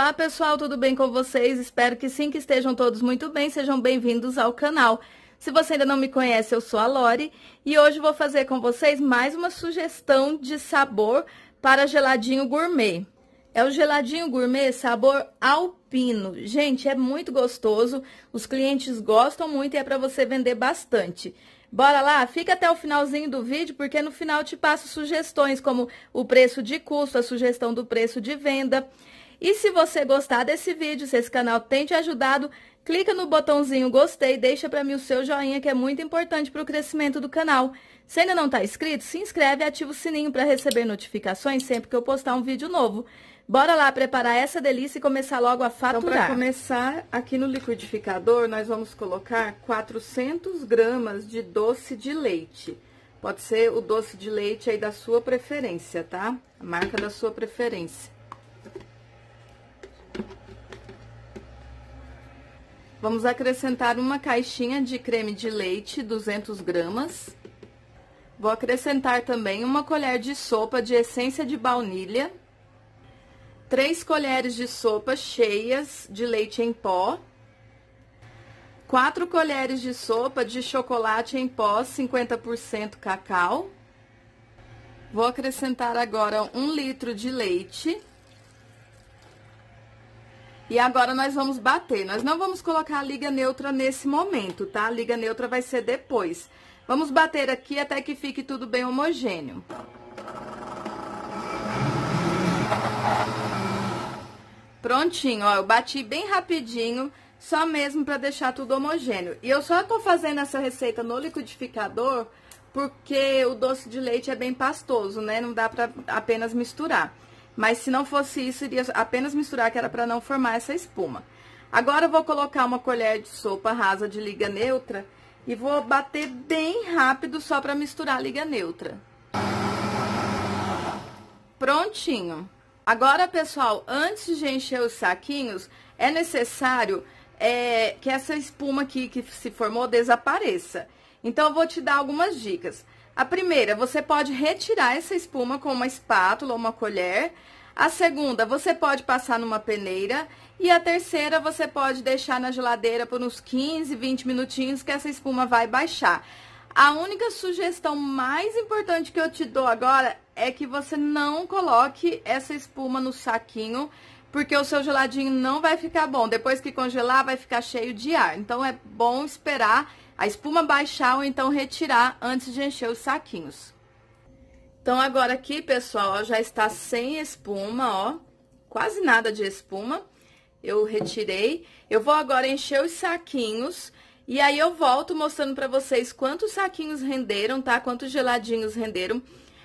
Olá pessoal, tudo bem com vocês? Espero que sim, que estejam todos muito bem. Sejam bem-vindos ao canal. Se você ainda não me conhece, eu sou a Lori e hoje vou fazer com vocês mais uma sugestão de sabor para geladinho gourmet. É o geladinho gourmet sabor alpino. Gente, é muito gostoso, os clientes gostam muito e é para você vender bastante. Bora lá? Fica até o finalzinho do vídeo, porque no final te passo sugestões como o preço de custo, a sugestão do preço de venda. E se você gostar desse vídeo, se esse canal tem te ajudado, clica no botãozinho gostei, deixa para mim o seu joinha, que é muito importante para o crescimento do canal. Se ainda não está inscrito, se inscreve e ativa o sininho para receber notificações sempre que eu postar um vídeo novo. Bora lá preparar essa delícia e começar logo a faturar. Então, para começar, aqui no liquidificador, nós vamos colocar 400 gramas de doce de leite. Pode ser o doce de leite aí da sua preferência, tá? A marca da sua preferência. Vamos acrescentar uma caixinha de creme de leite, 200 gramas. Vou acrescentar também uma colher de sopa de essência de baunilha. Três colheres de sopa cheias de leite em pó. Quatro colheres de sopa de chocolate em pó, 50% cacau. Vou acrescentar agora um litro de leite. E agora nós vamos bater. Nós não vamos colocar a liga neutra nesse momento, tá? A liga neutra vai ser depois. Vamos bater aqui até que fique tudo bem homogêneo. Prontinho, ó, eu bati bem rapidinho, só mesmo para deixar tudo homogêneo. E eu só tô fazendo essa receita no liquidificador porque o doce de leite é bem pastoso, né? Não dá pra apenas misturar. Mas se não fosse isso, iria apenas misturar, que era para não formar essa espuma. Agora eu vou colocar uma colher de sopa rasa de liga neutra e vou bater bem rápido só para misturar a liga neutra. Prontinho. Agora, pessoal, antes de encher os saquinhos, é necessário é, que essa espuma aqui que se formou desapareça. Então, eu vou te dar algumas dicas. A primeira, você pode retirar essa espuma com uma espátula ou uma colher. A segunda, você pode passar numa peneira. E a terceira, você pode deixar na geladeira por uns 15, 20 minutinhos que essa espuma vai baixar. A única sugestão mais importante que eu te dou agora é que você não coloque essa espuma no saquinho, porque o seu geladinho não vai ficar bom. Depois que congelar, vai ficar cheio de ar. Então, é bom esperar a espuma baixar ou então retirar antes de encher os saquinhos. Então, agora aqui, pessoal, ó, já está sem espuma, ó, quase nada de espuma. Eu retirei. Eu vou agora encher os saquinhos e aí eu volto mostrando para vocês quantos saquinhos renderam, tá? Quantos geladinhos renderam.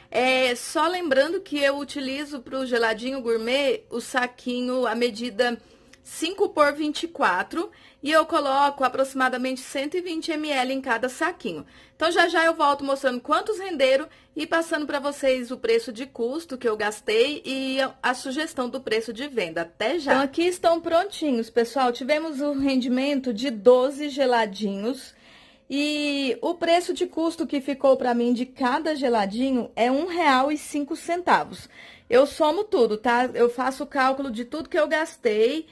É, só lembrando que eu utilizo para o geladinho gourmet o saquinho, a medida 5 por 24 e eu coloco aproximadamente 120 ml em cada saquinho. Então, já já eu volto mostrando quantos renderam e passando para vocês o preço de custo que eu gastei e a sugestão do preço de venda. Até já! Então, aqui estão prontinhos, pessoal. Tivemos um rendimento de 12 geladinhos. E o preço de custo que ficou para mim de cada geladinho é R$ 1,05. Eu somo tudo, tá? Eu faço o cálculo de tudo que eu gastei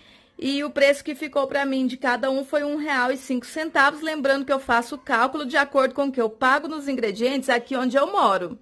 e o preço que ficou para mim de cada um foi R$ 1,05. Lembrando que eu faço o cálculo de acordo com o que eu pago nos ingredientes aqui onde eu moro.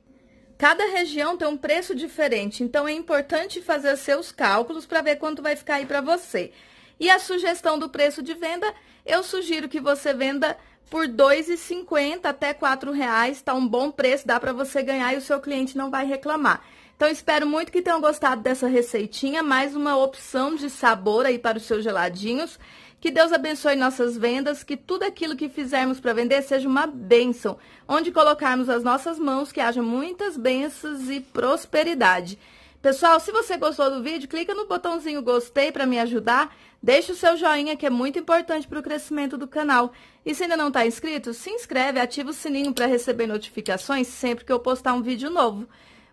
Cada região tem um preço diferente, então é importante fazer seus cálculos para ver quanto vai ficar aí para você. E a sugestão do preço de venda, eu sugiro que você venda por R$ 2,50 até R$ 4,00, está um bom preço, dá para você ganhar e o seu cliente não vai reclamar. Então, espero muito que tenham gostado dessa receitinha, mais uma opção de sabor aí para os seus geladinhos. Que Deus abençoe nossas vendas, que tudo aquilo que fizermos para vender seja uma bênção, onde colocarmos as nossas mãos, que haja muitas bênçãos e prosperidade. Pessoal, se você gostou do vídeo, clica no botãozinho gostei para me ajudar. Deixe o seu joinha, que é muito importante para o crescimento do canal. E se ainda não está inscrito, se inscreve, ativa o sininho para receber notificações sempre que eu postar um vídeo novo.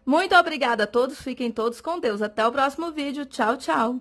Muito obrigada a todos, fiquem todos com Deus. Até o próximo vídeo. Tchau, tchau.